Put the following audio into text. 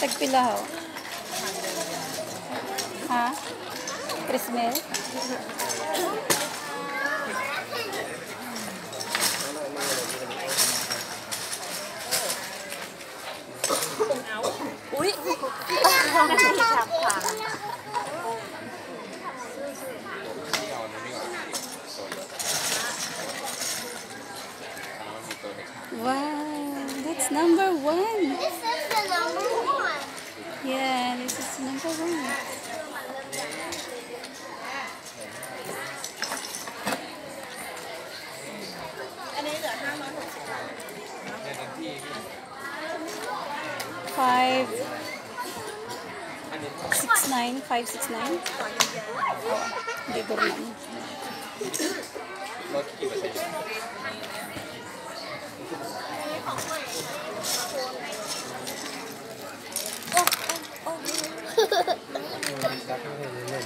Tagpila ho. Ha? Prismel? Uy! Wow, that's number one. This is the number one. Yeah, this is number one. Five six nine five six nine. Oh, hindi ko 本当にいい作品だよね。